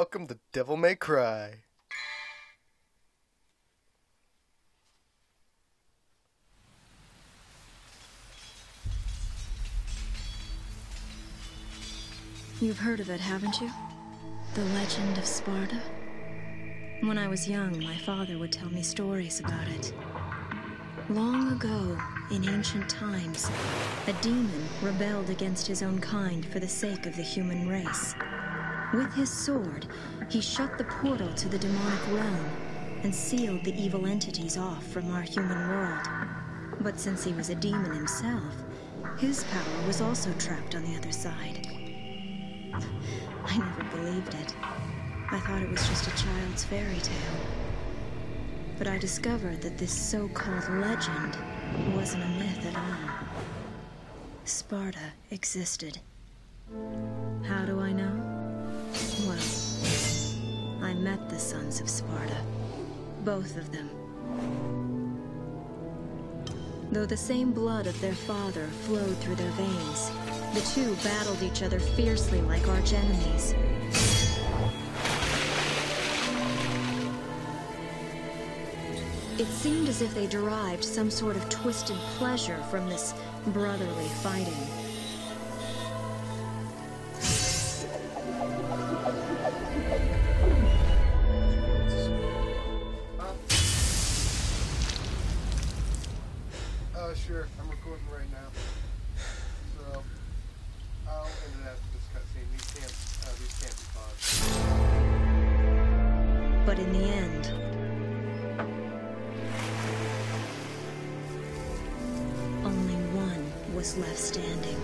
welcome to Devil May Cry. You've heard of it, haven't you? The legend of Sparda? When I was young, my father would tell me stories about it. Long ago, in ancient times, a demon rebelled against his own kind for the sake of the human race. With his sword, he shut the portal to the demonic realm and sealed the evil entities off from our human world. But since he was a demon himself, his power was also trapped on the other side. I never believed it. I thought it was just a child's fairy tale. But I discovered that this so-called legend wasn't a myth at all. Sparda existed. How do met the sons of Sparda. Both of them. Though the same blood of their father flowed through their veins, the two battled each other fiercely like archenemies. It seemed as if they derived some sort of twisted pleasure from this brotherly fighting. Sure. I'm recording right now. So, I'll end it after this cutscene. These can't, uh, these can't be paused. But in the end, only one was left standing.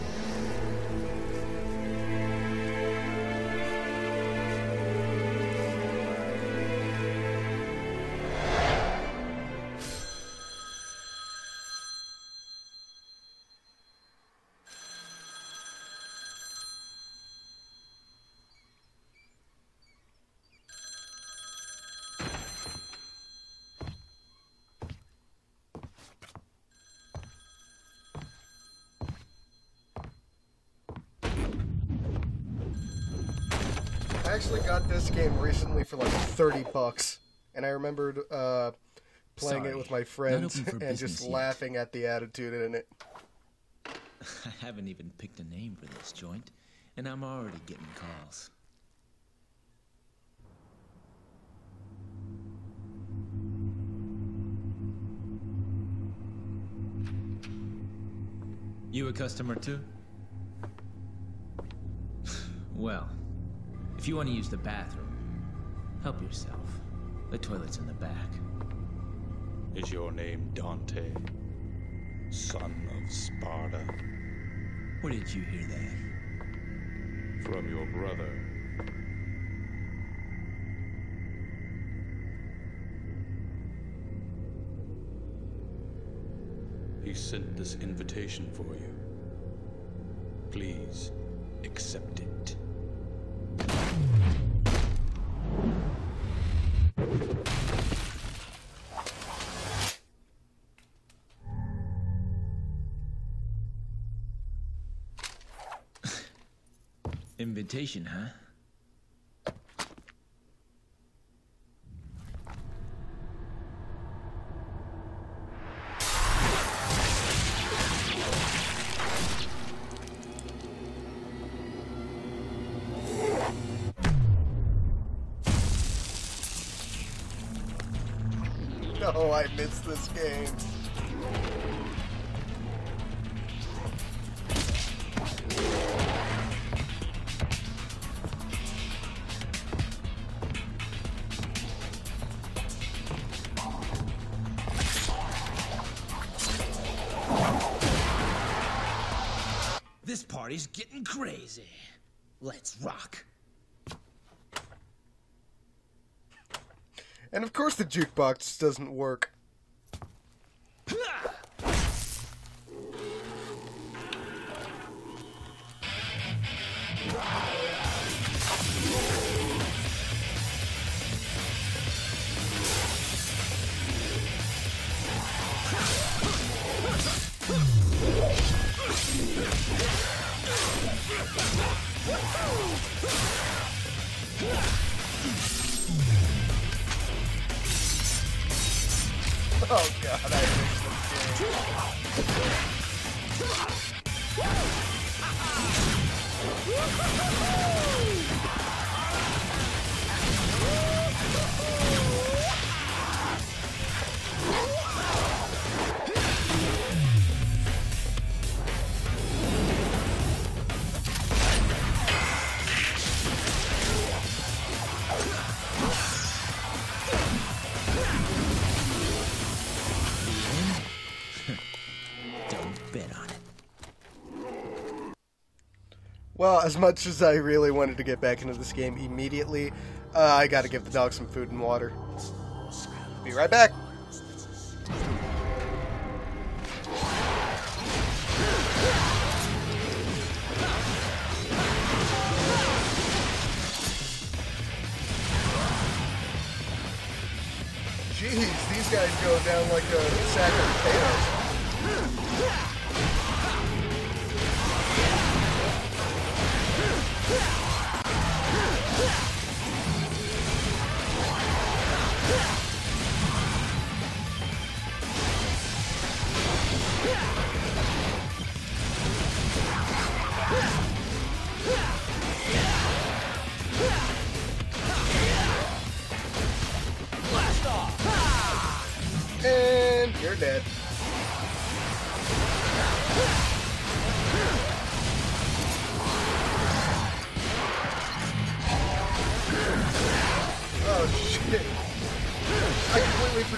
Actually got this game recently for like 30 bucks. And I remembered uh, playing it with my friends and just yet. laughing at the attitude in it. I haven't even picked a name for this joint, and I'm already getting calls. You a customer too? well, if you want to use the bathroom, help yourself. The toilet's in the back. Is your name Dante, son of Sparda? Where did you hear that? From your brother. He sent this invitation for you. Please accept it. Invitation, huh? No, I missed this game. party's getting crazy. Let's rock. And of course the jukebox doesn't work. Woohoo! Well, as much as I really wanted to get back into this game immediately, uh, I gotta give the dog some food and water. Be right back. Jeez, these guys go down like a sack of potatoes.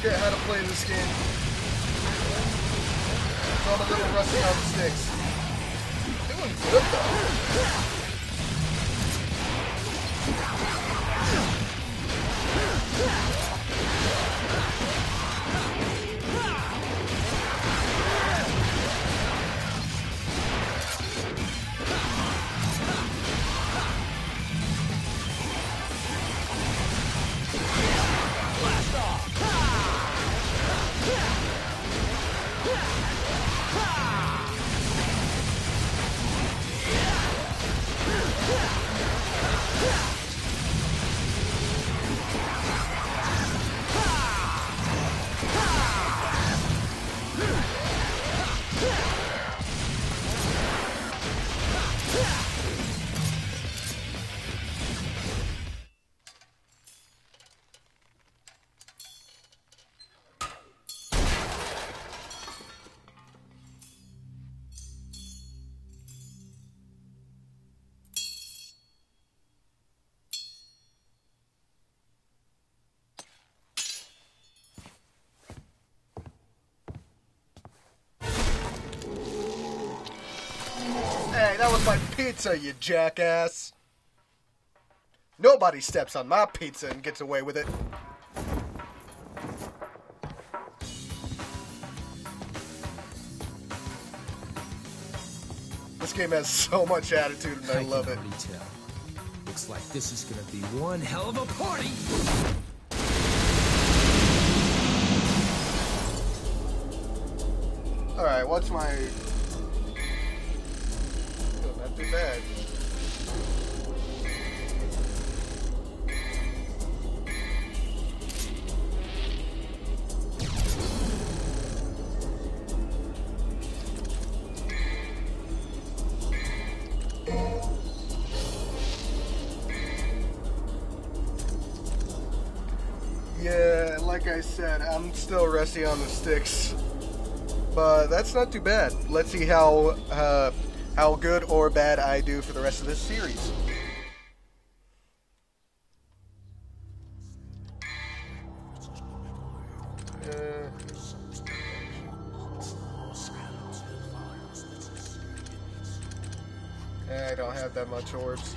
Forget how to play this game. It's all a little rusty on the sticks. Doing good though. Hey, that was my pizza, you jackass. Nobody steps on my pizza and gets away with it. This game has so much attitude and I, can love it. tell. Looks like this is gonna be one hell of a party. Alright, what's my... Too bad. Yeah, like I said, I'm still rusty on the sticks but that's not too bad. Let's see how uh, how good or bad I do for the rest of this series. Uh, I don't have that much orbs.